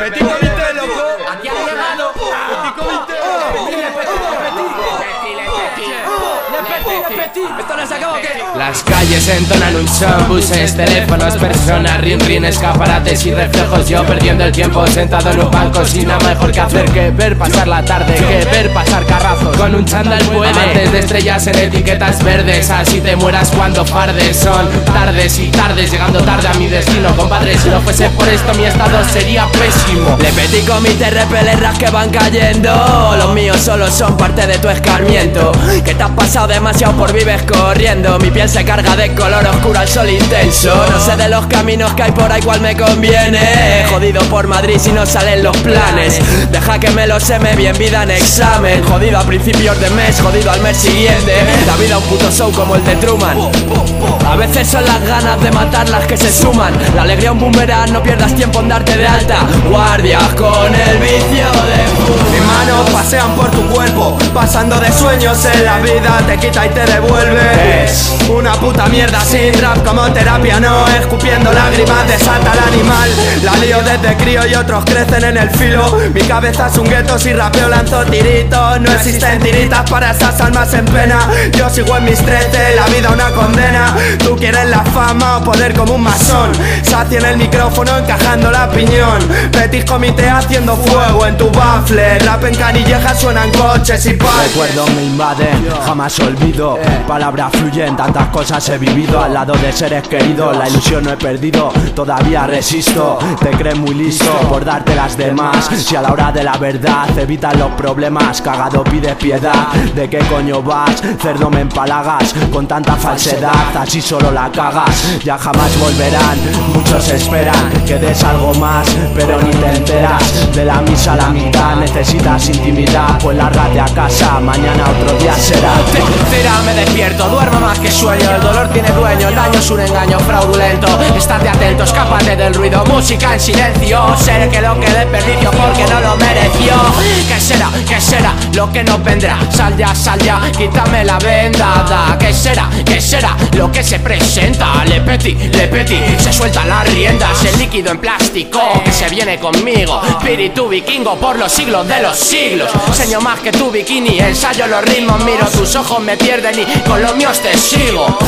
Petit Las calles entonan un son, buses, teléfonos, personas, rin rin, escaparates y reflejos. Yo perdiendo el tiempo sentado en un banco sin nada mejor que hacer que ver pasar la tarde Que ver pasar carrazos. Con un chándal puede Amantes de estrellas en etiquetas verdes, así te mueras cuando fardes. Son tardes y tardes, llegando tarde a mi destino Compadre, si no fuese por esto mi estado sería pésimo. Le petit comité repelerras que van cayendo. Los míos solo son parte de tu escarmiento. Que te has pasado demasiado por vives corriendo. Mi piel se carga de color oscuro al sol intenso. No sé de los caminos que hay por ahí cuál me conviene. Jodido por Madrid si no salen los planes. Deja que me lo seme bien vida en examen. Jodido a principios de mes, jodido al mes siguiente. La vida un puto show como el de Truman. A veces son las ganas de matar las que se suman. La alegría un boomerang, no pierdas tiempo en darte de alta. Guardias con pasean por tu cuerpo, pasando de sueños en la vida, te quita y te devuelve. Es una puta mierda sin rap como terapia, no escupiendo lágrimas, desata al animal. La lío desde crío y otros crecen en el filo. Mi cabeza es un gueto, si rapeo lanzo tiritos. No existen tiritas para esas almas en pena. Yo sigo en mis trece, la vida una condena. Tú quieres la fama o poder como un masón. Saci en el micrófono encajando la piñón. Petit comité haciendo fuego en tu bafle. Rap en suenan coches y pal. Recuerdos me invaden, jamás olvido. Palabras fluyen, tantas cosas he vivido. Al lado de seres queridos, la ilusión no he perdido Todavía resisto, te crees muy listo Por darte las demás, si a la hora de la verdad Evitas los problemas, cagado pides piedad. ¿De qué coño vas? Cerdo me empalagas Con tanta falsedad, así solo la cagas. Ya jamás volverán, muchos esperan Que des algo más, pero ni te enteras. De la misa a la mitad, necesitas intimidad Pues lárgate a casa, mañana otro día será. Tercera me despierto, duermo más que sueño El dolor tiene dueño, el daño es un engaño fraudulento. Estate atento, escápate del ruido Música en silencio, sé que lo que desperdicio porque no lo mereció. ¿Qué será, qué será lo que nos vendrá? Sal ya, sal ya, quítame la vendada. ¿Qué será, qué será lo que se presenta? Le petit, le petit, se sueltan las riendas. El líquido en plástico que se viene conmigo. Espíritu vikingo por los siglos de los siglos Enseño más que tu bikini, ensayo los ritmos Miro tus ojos, me pierden y con los míos te sigo